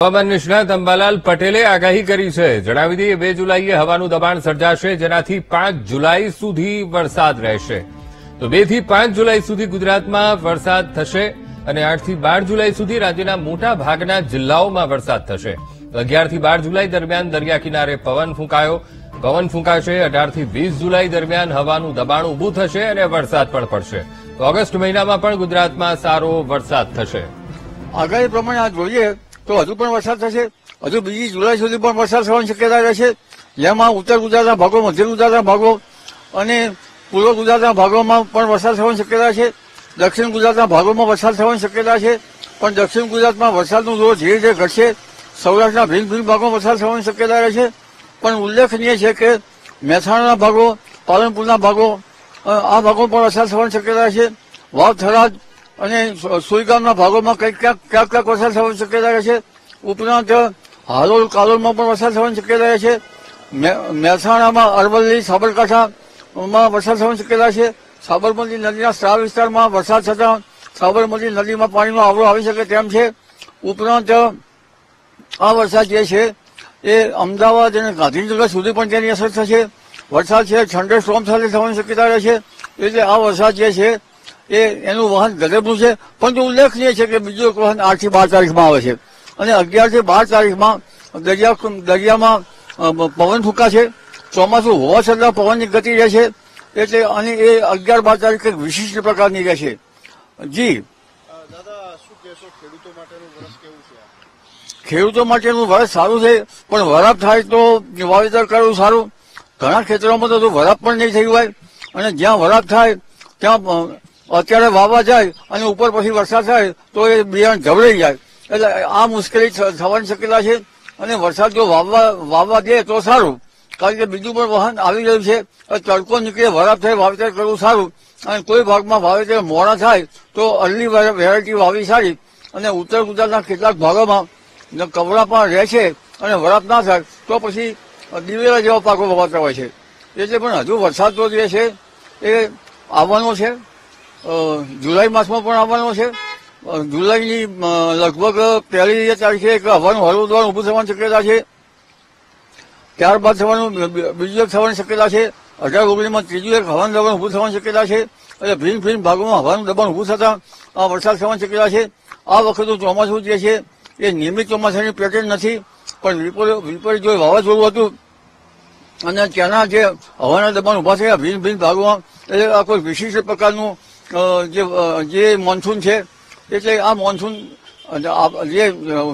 હવામાન નિષ્ણાત અંબાલાલ પટેલે આગાહી કરી છે. જણાવી દઈએ, બે જુલાઈએ હવાનું દબાણ સર્જાશે, જેનાથી પાંચ જુલાઈ સુધી વરસાદ રહેશે. તો બેથી પાંચ જુલાઈ સુધી ગુજરાતમાં વરસાદ થશે અને આઠથી બાર જુલાઈ સુધી રાજ્યના મોટા ભાગના જિલ્લાઓમાં વરસાદ થશે. અગિયારથી બાર જુલાઈ દરમિયાન દરિયા કિનારે પવન ફૂંકાયો. પવન ફૂંકાશે, અઢારથી વીસ જુલાઈ દરમિયાન હવાનું દબાણ ઊભું થશે અને વરસાદ પણ પડશે. તો ઓગસ્ટ મહિનામાં પણ ગુજરાતમાં સારો વરસાદ થશે. આગાહી પ્રમાણે આ જોઈએ તો હજુ પણ વરસાદ થશે? હજુ બીજી જુલાઈ સુધી પણ વરસાદ થવાની શક્યતા રહેશે? જેમાં ઉત્તર ગુજરાતના ભાગો, મધ્ય ગુજરાતના ભાગો અને પૂર્વ ગુજરાતના ભાગોમાં પણ વરસાદ થવાની શક્યતા છે. દક્ષિણ ગુજરાતના ભાગોમાં વરસાદ થવાની શક્યતા છે. પણ દક્ષિણ ગુજરાતમાં વરસાદનું જોર ધીરે ધીરે ઘટશે. સૌરાષ્ટ્રના ભિન્ન ભિન્ન ભાગોમાં વરસાદ થવાની શક્યતા રહેશે. પણ ઉલ્લેખનીય છે કે મહેસાણાના ભાગો, પાલનપુરના ભાગો આ ભાગો પણ વરસાદ થવાની શક્યતા છે. વાવ થરાદ અને સુઈગામના ભાગોમાં કંઈક ક્યાંક ક્યાંક ક્યાંક વરસાદ થવાની શક્યતા રહે છે. ઉપરાંત, હાલોલ, કાલોલમાં પણ વરસાદ થવાની શક્યતા રહે છે. મહેસાણામાં અરવલ્લી, સાબરકાંઠામાં વરસાદ થવાની શક્યતા છે. સાબરમતી નદીના સ્ટાર વિસ્તારમાં વરસાદ થતાં સાબરમતી નદીમાં પાણીનો આવરો આવી શકે તેમ છે. ઉપરાંત, આ વરસાદ જે છે, એ અમદાવાદ અને ગાંધીનગર સુધી પણ તેની અસર થશે. વરસાદ છે થંડર સ્ટોમ સાથે થવાની શક્યતા રહે છે. એટલે આ વરસાદ જે છે એ એનું વહન ગજબનું છે પરંતુ ઉલ્લેખનીય છે કે બીજું એક વહન આઠથી બાર તારીખમાં આવે છે. અને અગિયારથી બાર તારીખમાં દરિયા દરિયામાં પવન ફૂંકા છે ચોમાસું હોવા છતાં પવનની ગતિ રહે છે એટલે અને એ અગિયાર બાર તારીખ એક વિશિષ્ટ પ્રકારની માટેનું છે? જી ખેડૂતો માટેનું વરસ સારું છે પણ વરાપ થાય તો વાવેતર કરવું સારું. ઘણા ખેતરોમાં તો વરાપ પણ નહીં થયું હોય. અને જ્યાં વરાપ થાય ત્યાં અત્યારે વાવવા જાય અને ઉપર પછી વરસાદ થાય તો એ બિયારણ ઢવળાઈ જાય. એટલે આ મુશ્કેલી થવાની શક્યતા છે અને વરસાદ જો વાવવા વાવવા દે તો સારું. કારણ કે બીજું પણ વાહન આવી રહ્યું છે તડકો નીકળે વરાપ થાય, વાવેતર કરવું સારું. અને કોઈ ભાગમાં વાવેતર મોડા થાય તો અર્લી વેરાયટી વાવી સારી. અને ઉત્તર ગુજરાતના કેટલાક ભાગોમાં કવરા પણ રહે છે અને વરાપ ના થાય તો પછી દિવેલા જેવા પાકો વવાતા હોય છે. એટલે પણ હજુ વરસાદ તો જે છે, એ આવવાનો છે. જુલાઈ માસમાં પણ આવવાનો છે. જુલાઈની લગભગ પહેલી તારીખે એક હવાનું હળવું દોડ ઊભું થવાની શક્યતા છે. ત્યારબાદ થવાનું બીજું એક થવાની શક્યતા છે. અઢાર ઓગણીસમાં ત્રીજું એક હવાનું દબાણ ઊભું થવાની શક્યતા છે. એટલે ભિન્ન ભિન્ન ભાગોમાં હવાનું દબાણ ઊભું થતાં આ વરસાદ થવાની શક્યતા છે. આ વખતનું ચોમાસું જે છે. એ નિયમિત ચોમાસાની પેટર્ન નથી. પણ વિપરીત વિપરીત જો વાવાઝોડું હતું, અને ત્યાંના જે હવાના દબાણ ઊભા થયા ભિન્ન ભિન્ન ભાગોમાં, એટલે આ કોઈ વિશિષ્ટ પ્રકારનું જે જે મોન્સૂન છે, એટલે આ મોન્સૂન જે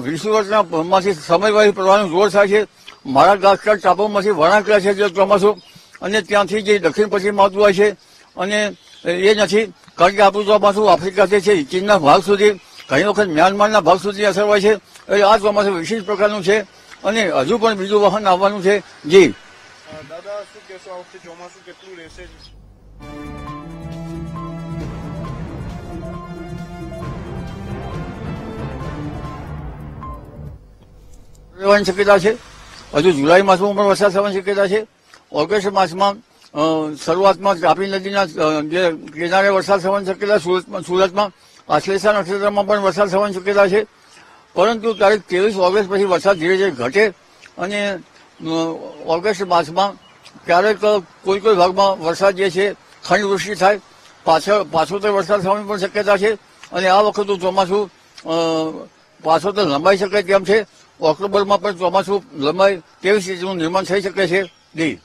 વિશ્વવર્ષના માંથી સમયવાહી પ્રવાહનું જોર થાય છે, મારા ઘાસકાટ ટાપુમાંથી વળાંક રહે છે જે ચોમાસું, અને ત્યાંથી જે દક્ષિણ પશ્ચિમ આવતું હોય છે, અને એ નથી, કારણ કે આપણું ચોમાસું આફ્રિકાથી છે, ચીનના ભાગ સુધી, ઘણી વખત મ્યાનમારના ભાગ સુધી અસર હોય છે, એટલે આ ચોમાસું વિશેષ પ્રકારનું છે, અને હજુ પણ બીજું વાહન આવવાનું છે, જી. દાદા, શું કહેશો, આ વખતે કેટલું રહેશે? રહેવાની શક્યતા છે? હજુ જુલાઈ માસમાં પણ વરસાદ થવાની શક્યતા છે? ઓગસ્ટ માસમાં શરૂઆતમાં તાપી નદીના જે કિનારે વરસાદ થવાની શક્યતા, સુરતમાં સુરતમાં આશ્લેષા નક્ષત્રમાં પણ વરસાદ થવાની શક્યતા છે. પરંતુ તારીખ ત્રેવીસ ઓગસ્ટ પછી વરસાદ ધીરે ધીરે ઘટે અને ઓગસ્ટ માસમાં ક્યારેક કોઈ કોઈ ભાગમાં વરસાદ જે છે ખંડવૃષ્ટિ થાય. પાછળ, પાછોતર વરસાદ થવાની પણ શક્યતા છે. અને આ વખતનું ચોમાસું પાછોતર લંબાઈ શકે તેમ છે. ઓક્ટોબરમાં પણ ચોમાસું લંબાઈ તેવી સ્થિતિનું નિર્માણ થઈ શકે છે. જી.